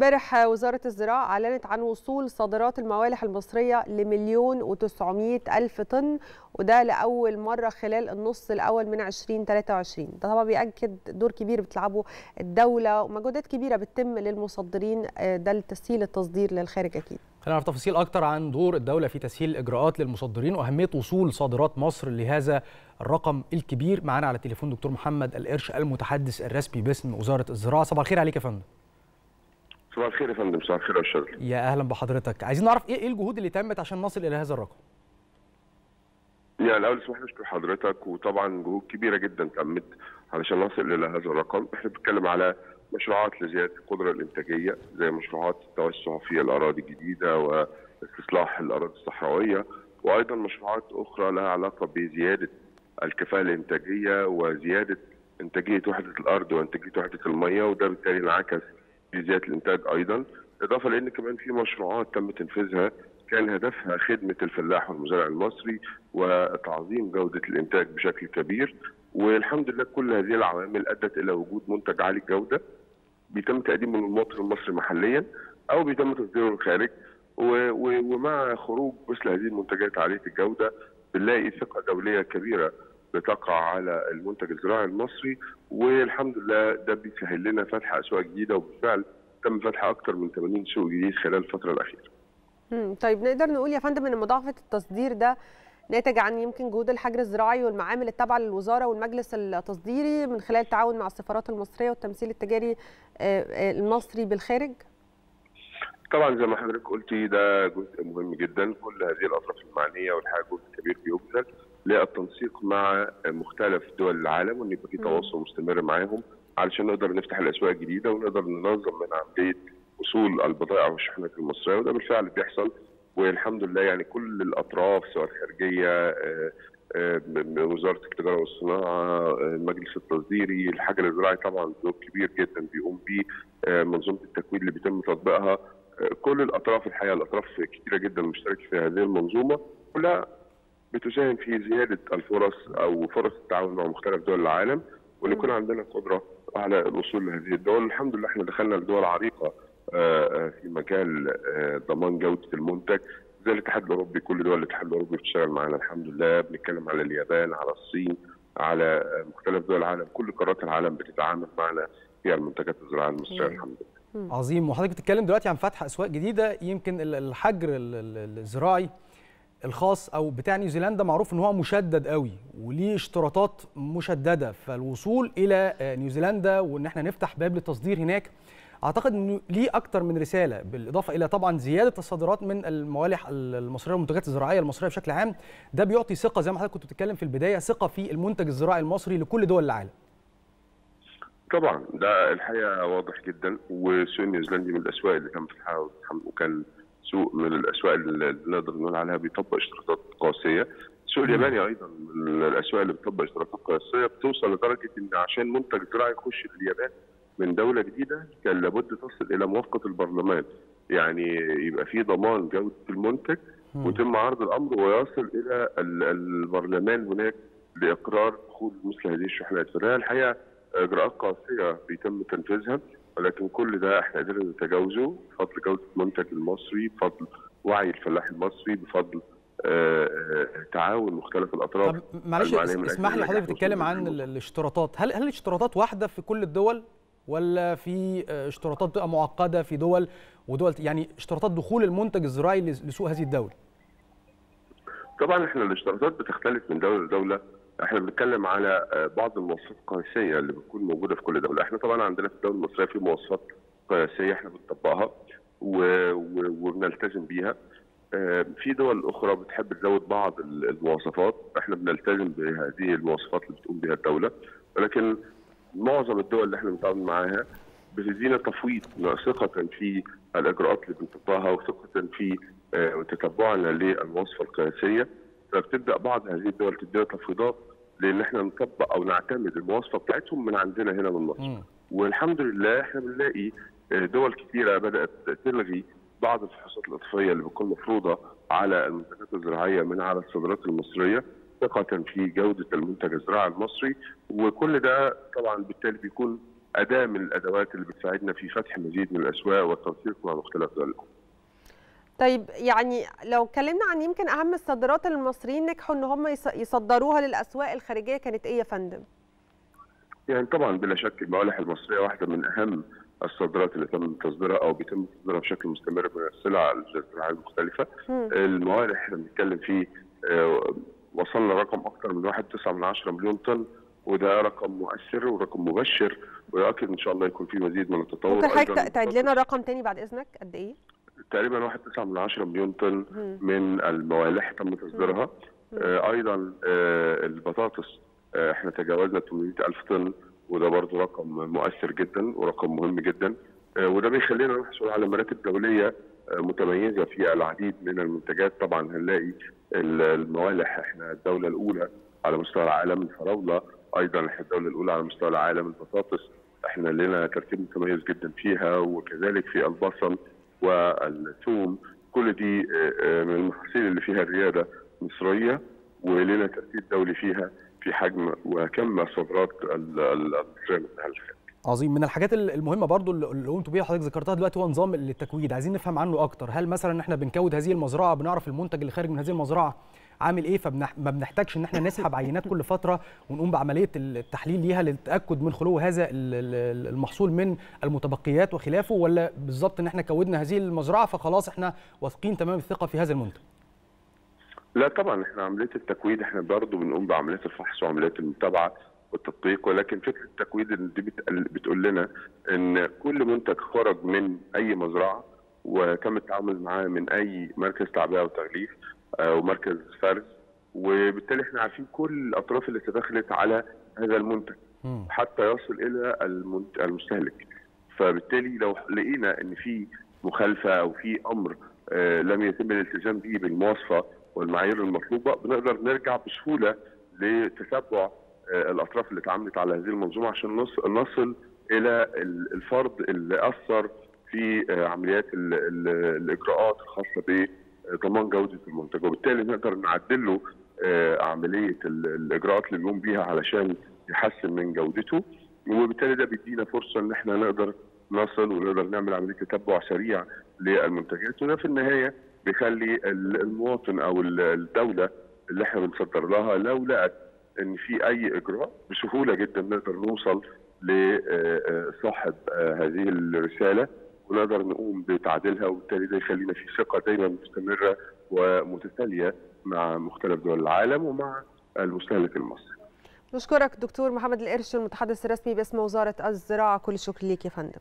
امبارح وزارة الزراعة أعلنت عن وصول صادرات الموالح المصرية لمليون وتسعمائة ألف طن وده لأول مرة خلال النص الأول من 2023 ده طبعا بيأكد دور كبير بتلعبه الدولة ومجهودات كبيرة بتتم للمصدرين ده لتسهيل التصدير للخارج أكيد. خلينا نعرف تفاصيل أكتر عن دور الدولة في تسهيل الإجراءات للمصدرين وأهمية وصول صادرات مصر لهذا الرقم الكبير. معانا على التليفون دكتور محمد القرش المتحدث الرسمي باسم وزارة الزراعة. صباح الخير عليك يا فندم. صباح الخير يا فندم صباح الخير يا أستاذ. يا أهلا بحضرتك. عايزين نعرف إيه الجهود اللي تمت عشان نصل إلى هذا الرقم؟ يعني الأول اسمح لي أشكر حضرتك وطبعا جهود كبيرة جدا تمت علشان نصل إلى هذا الرقم. إحنا بنتكلم على مشروعات لزيادة القدرة الإنتاجية زي مشروعات التوسع في الأراضي الجديدة واستصلاح الأراضي الصحراوية وأيضا مشروعات أخرى لها علاقة بزيادة الكفاءة الإنتاجية وزيادة إنتاجية وحدة الأرض وإنتاجية وحدة الميه وده بالتالي انعكس في زيادة الإنتاج أيضا إضافة لأن كمان في مشروعات تم تنفيذها كان هدفها خدمة الفلاح والمزارع المصري وتعظيم جودة الإنتاج بشكل كبير. والحمد لله كل هذه العوامل أدت إلى وجود منتج عالي الجوده بيتم تقديمه للمواطن المصري محليا أو بيتم تصديره للخارج. ومع خروج مثل هذه المنتجات عالية الجودة بنلاقي ثقة دولية كبيرة بتقع على المنتج الزراعي المصري والحمد لله ده بيسهل لنا فتح أسواق جديدة وبالفعل تم فتح أكثر من 80 سوق جديد خلال الفترة الأخيرة. امم طيب نقدر نقول يا فندم إن مضاعفة التصدير ده ناتج عن يمكن جهود الحجر الزراعي والمعامل التابعة للوزارة والمجلس التصديري من خلال التعاون مع السفارات المصرية والتمثيل التجاري المصري بالخارج؟ طبعا زي ما حضرتك قلتي ده جزء مهم جدا كل هذه الأطراف المعنية والحقيقة جزء كبير بيبذل للتنسيق مع مختلف دول العالم وإن يبقى في تواصل مستمر معاهم علشان نقدر نفتح الأسواق الجديده ونقدر ننظم من عمليه وصول البضائع والشحنات المصرية وده بالفعل بيحصل. والحمد لله يعني كل الأطراف سواء الخارجية وزارة التجارة والصناعة المجلس التصديري الحجر الزراعي طبعا دور كبير جدا بيقوم بيه منظومة التكوين اللي بيتم تطبيقها. كل الأطراف الحقيقة الأطراف كثيره جدا مشتركة في هذه المنظومة كلها بتساهم في زيادة الفرص أو فرص التعاون مع مختلف دول العالم وان يكون عندنا قدرة على الوصول لهذه الدول. الحمد لله إحنا دخلنا لدول عريقة في مجال ضمان جودة المنتج. زي الاتحاد الأوروبي كل دول الاتحاد الأوروبي بتشتغل معانا الحمد لله. بنتكلم على اليابان على الصين على مختلف دول العالم. كل قارات العالم بتتعامل معنا في المنتجات الزراعية المصرية الحمد لله. عظيم. وحضرتك بتتكلم دلوقتي عن فتح أسواق جديدة. يمكن الحجر الزراعي الخاص أو بتاع نيوزيلندا معروف إن هو مشدد قوي وليه اشتراطات مشددة فالوصول إلى نيوزيلندا وإن إحنا نفتح باب للتصدير هناك أعتقد إنه ليه أكتر من رسالة بالإضافة إلى طبعا زيادة الصادرات من الموالح المصرية والمنتجات الزراعية المصرية بشكل عام ده بيعطي ثقة زي ما حضرتك كنت بتتكلم في البداية ثقة في المنتج الزراعي المصري لكل دول العالم. طبعا ده الحقيقة واضح جدا والسوق النيوزيلندي من الأسواق اللي كان فتحها وكان سوق من الأسواق اللي نقدر نقول عليها بيطبق اشتراطات قاسية. السوق الياباني أيضا من الأسواق اللي بتطبق اشتراطات قاسية بتوصل لدرجة إن عشان منتج زراعي يخش اليابان من دولة جديدة كان لابد تصل إلى موافقة البرلمان. يعني يبقى في ضمان جودة المنتج ويتم عرض الأمر ويصل إلى البرلمان هناك لإقرار دخول مثل هذه الشحنات. فده الحقيقة إجراءات قاسية بيتم تنفيذها. ولكن كل ده إحنا قدرنا نتجاوزه بفضل جودة المنتج المصري بفضل وعي الفلاح المصري بفضل آه تعاون مختلف الأطراف معلش اسمح لي حضرتك بتتكلم عن الاشتراطات. هل هل الاشتراطات واحدة في كل الدول؟ ولا في اشتراطات بتبقى معقدة في دول ودول يعني اشتراطات دخول المنتج الزراعي لسوق هذه الدولة طبعا إحنا الاشتراطات بتختلف من دولة لدولة. إحنا بنتكلم على بعض المواصفات القياسية اللي بتكون موجودة في كل دولة، إحنا طبعا عندنا في الدولة المصرية في مواصفات قياسية إحنا بنطبقها وبنلتزم بيها. في دول أخرى بتحب تزود بعض المواصفات، إحنا بنلتزم بهذه المواصفات اللي بتقوم بها الدولة، ولكن معظم الدول اللي إحنا بنتعامل معاها بتدينا تفويض ثقة في الإجراءات اللي بنطبقها وثقة في تتبعنا للمواصفة القياسية. فبتبدأ بعض هذه الدول تدينا تفويضات لأن إحنا نطبق أو نعتمد المواصفه بتاعتهم من عندنا هنا من مصر. م. والحمد لله إحنا بنلاقي دول كثيره بدأت تلغي بعض الفحوصات الإضافية اللي بتكون مفروضة على المنتجات الزراعية من على الصادرات المصرية ثقة في جودة المنتج الزراعي المصري وكل ده طبعا بالتالي بيكون أداة من الأدوات اللي بتساعدنا في فتح مزيد من الأسواق والتنسيق مع مختلف دول الأمم. طيب يعني لو اتكلمنا عن يمكن أهم الصادرات اللي المصريين نجحوا إن هم يص- يصدروها للأسواق الخارجية كانت إيه يا فندم؟ يعني طبعا بلا شك الموالح المصرية واحدة من أهم الصادرات اللي تم تصديرها أو بيتم تصديرها بشكل مستمر من السلع الزراعيه المختلفة مم. الموالح إحنا بنتكلم فيه آه، وصلنا رقم أكثر من 1.9 من 10 مليون طن وده رقم مؤثر ورقم مبشر ويؤكد إن شاء الله يكون في مزيد من التطور ممكن حضرتك تعيد لنا الرقم تاني بعد إذنك قد إيه؟ تقريبا 1.9 من 10 مليون طن. من الموالح تم تصديرها. آه، أيضا آه، البطاطس. آه، إحنا تجاوزنا 800 ألف طن وده برضو رقم مؤثر جدا ورقم مهم جدا. وده بيخلينا نحصل على مراتب دوليه متميزة في العديد من المنتجات. طبعا هنلاقي ال- الموالح إحنا الدولة الأولى على مستوى العالم الفراولة. أيضا إحنا الدولة الأولى على مستوى العالم البطاطس. إحنا لنا ترتيب متميز جدا فيها وكذلك في البصل. والثوم كل دي آه، آه، من المحاصيل اللي فيها الريادة مصرية ولنا ترتيب دولي فيها في حجم وكم الصادرات ال- ال- المصريه من. عظيم. من الحاجات ال- المهمة برضو اللي قمتوا بيها حضرتك ذكرتها دلوقتي هو نظام التكويد عايزين نفهم عنه أكتر. هل مثلا إحنا بنكود هذه المزرعة بنعرف المنتج اللي خارج من هذه المزرعة عامل إيه؟ فما بنحتاجش إن إحنا نسحب عينات كل فترة ونقوم بعملية التحليل ليها للتأكد من خلو هذا ال- ال- المحصول من المتبقيات وخلافه ولا بالظبط إن إحنا كودنا هذه المزرعة فخلاص إحنا واثقين تمام الثقة في هذا المنتج؟ لا طبعا إحنا عملية التكويد إحنا برضه بنقوم بعمليات الفحص وعمليات المتابعة. والتدقيق ولكن فكرة التكويد دي بتقول لنا إن كل منتج خرج من أي مزرعة وتم التعامل معاه من أي مركز تعبئة وتغليف آه، ومركز فرز وبالتالي إحنا عارفين كل الأطراف اللي تدخلت على هذا المنتج. حتى يصل إلى المستهلك فبالتالي لو لقينا إن في مخالفة أو في أمر آه، لم يتم الالتزام به بالمواصفة والمعايير المطلوبة بنقدر نرجع بسهولة لتتبع الأطراف اللي اتعاملت على هذه المنظومة عشان نص- نصل إلى ال- الفرد اللي أثر في آه، عمليات ال- ال- الإجراءات الخاصة بضمان جودة المنتج. وبالتالي نقدر نعدل له آه، عملية ال- الإجراءات اللي بيقوم بيها علشان يحسن من جودته. وبالتالي ده بيدينا فرصة إن إحنا نقدر نصل ونقدر نعمل عملية تتبع سريع للمنتجات. وده في النهاية بيخلي ال- المواطن أو ال- الدولة اللي إحنا بنصدر لها لو لقت إن في أي إجراء بسهولة جدا نقدر نوصل لصاحب هذه الرسالة ونقدر نقوم بتعديلها وبالتالي ده يخلينا في ثقة دايما مستمرة ومتتالية مع مختلف دول العالم ومع المستهلك المصري. نشكرك دكتور محمد القرش المتحدث الرسمي باسم وزارة الزراعة كل الشكر ليك يا فندم